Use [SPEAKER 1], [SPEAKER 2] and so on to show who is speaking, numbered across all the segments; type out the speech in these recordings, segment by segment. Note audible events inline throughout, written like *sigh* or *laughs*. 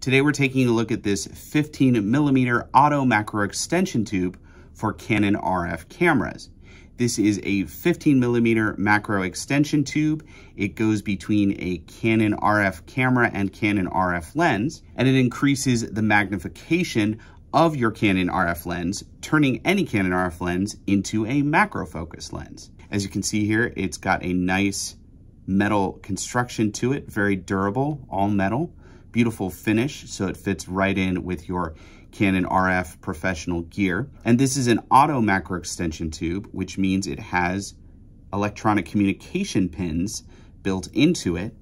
[SPEAKER 1] Today we're taking a look at this 15 millimeter auto macro extension tube for Canon RF cameras. This is a 15 millimeter macro extension tube. It goes between a Canon RF camera and Canon RF lens, and it increases the magnification of your Canon RF lens, turning any Canon RF lens into a macro focus lens. As you can see here, it's got a nice metal construction to it, very durable, all metal, beautiful finish, so it fits right in with your Canon RF professional gear. And this is an auto macro extension tube, which means it has electronic communication pins built into it.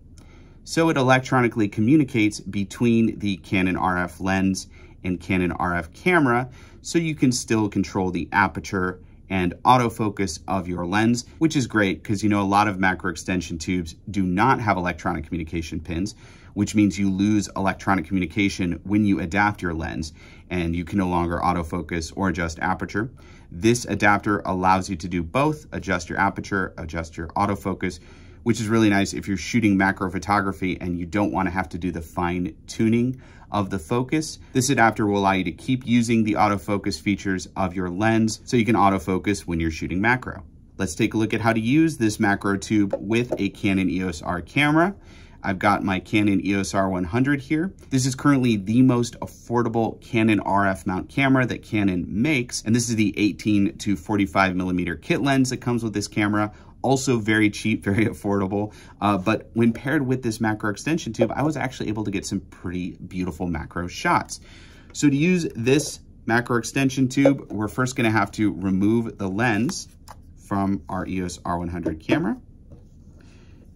[SPEAKER 1] So it electronically communicates between the Canon RF lens and Canon RF camera, so you can still control the aperture and autofocus of your lens, which is great because you know a lot of macro extension tubes do not have electronic communication pins, which means you lose electronic communication when you adapt your lens and you can no longer autofocus or adjust aperture. This adapter allows you to do both, adjust your aperture, adjust your autofocus, which is really nice if you're shooting macro photography and you don't want to have to do the fine tuning of the focus. This adapter will allow you to keep using the autofocus features of your lens so you can autofocus when you're shooting macro. Let's take a look at how to use this macro tube with a Canon EOS R camera. I've got my Canon EOS R100 here. This is currently the most affordable Canon RF mount camera that Canon makes, and this is the 18 to 45 millimeter kit lens that comes with this camera. Also very cheap, *laughs* very affordable. Uh, but when paired with this macro extension tube, I was actually able to get some pretty beautiful macro shots. So to use this macro extension tube, we're first gonna have to remove the lens from our EOS R100 camera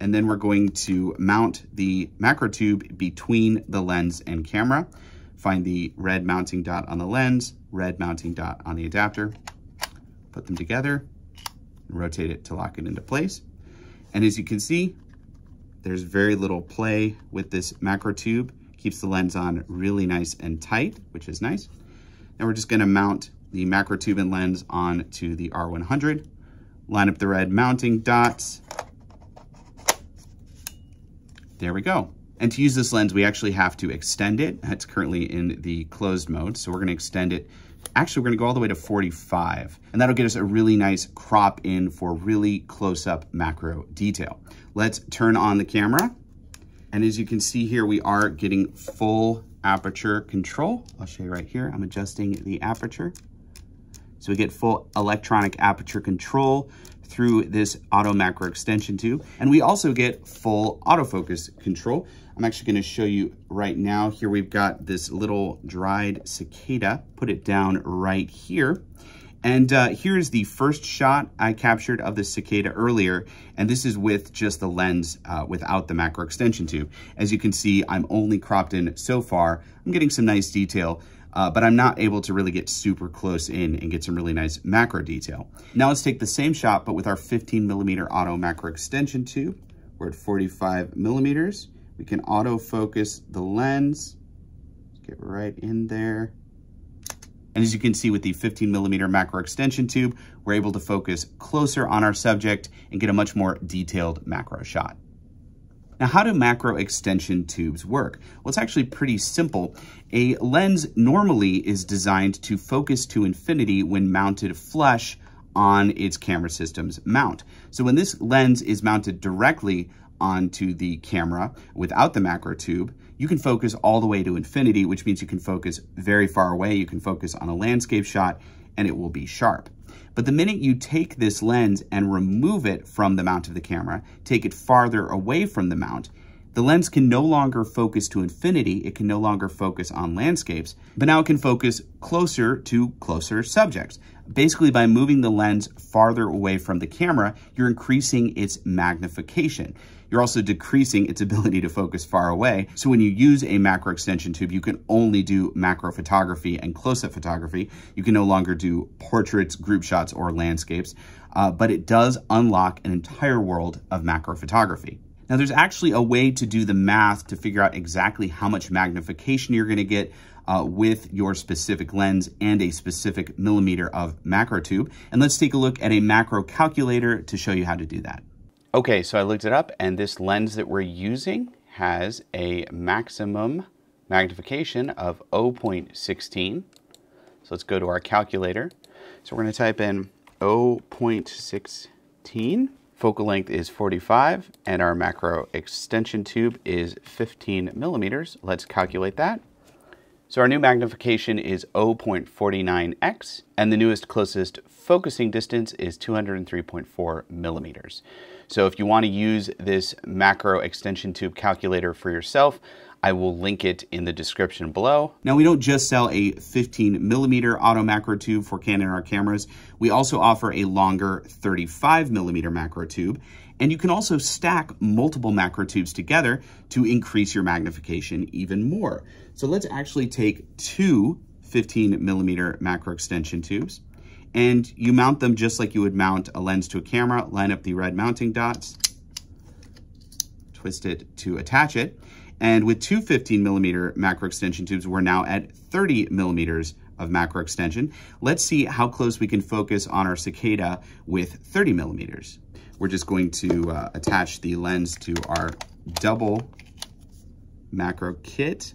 [SPEAKER 1] and then we're going to mount the macro tube between the lens and camera. Find the red mounting dot on the lens, red mounting dot on the adapter, put them together, and rotate it to lock it into place. And as you can see, there's very little play with this macro tube. Keeps the lens on really nice and tight, which is nice. Now we're just gonna mount the macro tube and lens on to the R100, line up the red mounting dots, there we go. And to use this lens, we actually have to extend it. It's currently in the closed mode, so we're gonna extend it. Actually, we're gonna go all the way to 45, and that'll get us a really nice crop in for really close-up macro detail. Let's turn on the camera. And as you can see here, we are getting full aperture control. I'll show you right here. I'm adjusting the aperture. So we get full electronic aperture control through this auto macro extension tube. And we also get full autofocus control. I'm actually gonna show you right now. Here we've got this little dried cicada. Put it down right here. And uh, here's the first shot I captured of the cicada earlier, and this is with just the lens uh, without the macro extension tube. As you can see, I'm only cropped in so far. I'm getting some nice detail, uh, but I'm not able to really get super close in and get some really nice macro detail. Now let's take the same shot, but with our 15 millimeter auto macro extension tube. We're at 45 millimeters. We can auto focus the lens. Get right in there. And as you can see with the 15 millimeter macro extension tube, we're able to focus closer on our subject and get a much more detailed macro shot. Now, how do macro extension tubes work? Well, it's actually pretty simple. A lens normally is designed to focus to infinity when mounted flush on its camera system's mount. So when this lens is mounted directly onto the camera without the macro tube, you can focus all the way to infinity, which means you can focus very far away. You can focus on a landscape shot and it will be sharp. But the minute you take this lens and remove it from the mount of the camera, take it farther away from the mount, the lens can no longer focus to infinity, it can no longer focus on landscapes, but now it can focus closer to closer subjects. Basically, by moving the lens farther away from the camera, you're increasing its magnification. You're also decreasing its ability to focus far away. So when you use a macro extension tube, you can only do macro photography and close-up photography. You can no longer do portraits, group shots, or landscapes, uh, but it does unlock an entire world of macro photography. Now there's actually a way to do the math to figure out exactly how much magnification you're gonna get uh, with your specific lens and a specific millimeter of macro tube. And let's take a look at a macro calculator to show you how to do that. Okay, so I looked it up and this lens that we're using has a maximum magnification of 0.16. So let's go to our calculator. So we're going to type in 0.16. Focal length is 45 and our macro extension tube is 15 millimeters. Let's calculate that. So our new magnification is 0.49x and the newest closest focusing distance is 203.4 millimeters. So if you want to use this macro extension tube calculator for yourself, I will link it in the description below. Now we don't just sell a 15 millimeter auto macro tube for Canon R cameras. We also offer a longer 35 millimeter macro tube. And you can also stack multiple macro tubes together to increase your magnification even more. So let's actually take two 15 millimeter macro extension tubes and you mount them just like you would mount a lens to a camera, line up the red mounting dots, twist it to attach it. And with two 15 millimeter macro extension tubes, we're now at 30 millimeters of macro extension. Let's see how close we can focus on our cicada with 30 millimeters. We're just going to uh, attach the lens to our double macro kit.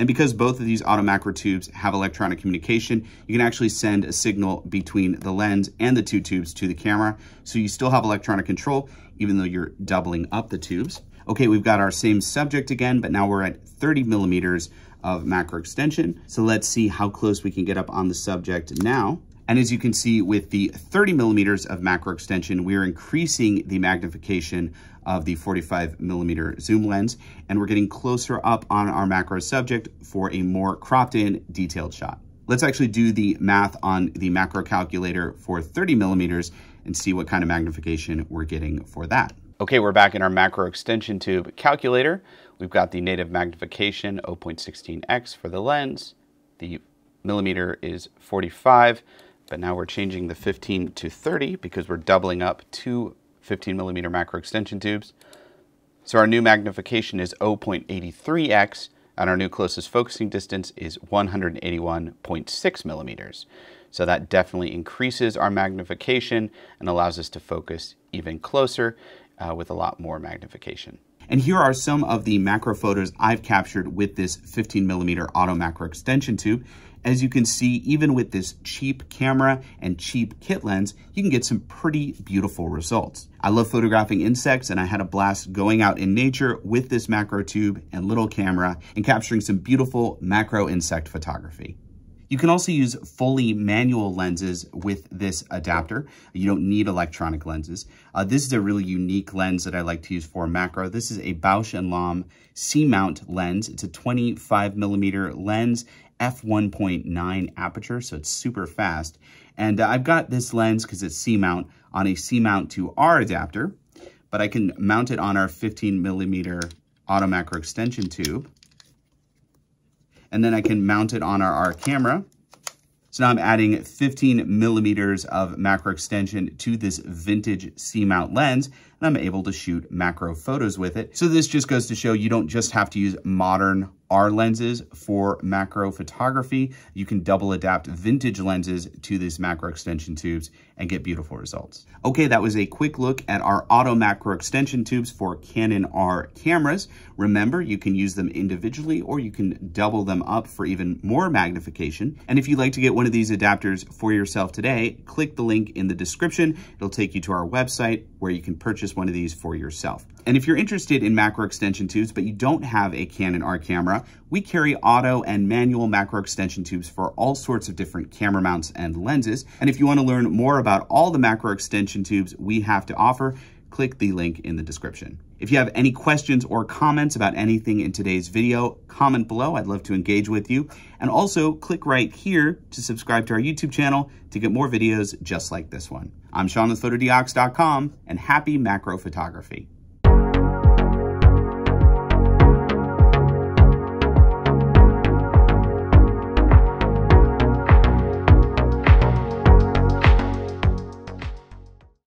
[SPEAKER 1] And because both of these auto macro tubes have electronic communication, you can actually send a signal between the lens and the two tubes to the camera. So you still have electronic control, even though you're doubling up the tubes. Okay, we've got our same subject again, but now we're at 30 millimeters of macro extension. So let's see how close we can get up on the subject now. And as you can see with the 30 millimeters of macro extension, we're increasing the magnification of the 45 millimeter zoom lens, and we're getting closer up on our macro subject for a more cropped in detailed shot. Let's actually do the math on the macro calculator for 30 millimeters and see what kind of magnification we're getting for that. Okay, we're back in our macro extension tube calculator. We've got the native magnification 0.16x for the lens. The millimeter is 45, but now we're changing the 15 to 30 because we're doubling up two 15 millimeter macro extension tubes. So our new magnification is 0.83x, and our new closest focusing distance is 181.6 millimeters. So that definitely increases our magnification and allows us to focus even closer uh, with a lot more magnification. And here are some of the macro photos I've captured with this 15 millimeter auto macro extension tube. As you can see, even with this cheap camera and cheap kit lens, you can get some pretty beautiful results. I love photographing insects and I had a blast going out in nature with this macro tube and little camera and capturing some beautiful macro insect photography. You can also use fully manual lenses with this adapter. You don't need electronic lenses. Uh, this is a really unique lens that I like to use for macro. This is a Bausch & Lomb C-mount lens. It's a 25 millimeter lens, f1.9 aperture, so it's super fast. And uh, I've got this lens, because it's C-mount, on a C-mount to R adapter, but I can mount it on our 15 millimeter auto macro extension tube and then I can mount it on our, our camera. So now I'm adding 15 millimeters of macro extension to this vintage C-mount lens, and I'm able to shoot macro photos with it. So this just goes to show you don't just have to use modern R lenses for macro photography. You can double adapt vintage lenses to these macro extension tubes and get beautiful results. Okay, that was a quick look at our auto macro extension tubes for Canon R cameras. Remember, you can use them individually or you can double them up for even more magnification. And if you'd like to get one of these adapters for yourself today, click the link in the description. It'll take you to our website where you can purchase one of these for yourself. And if you're interested in macro extension tubes, but you don't have a Canon R camera, we carry auto and manual macro extension tubes for all sorts of different camera mounts and lenses. And if you want to learn more about all the macro extension tubes we have to offer, click the link in the description. If you have any questions or comments about anything in today's video, comment below. I'd love to engage with you. And also click right here to subscribe to our YouTube channel to get more videos just like this one. I'm Sean with Fotodiox.com and happy macro photography.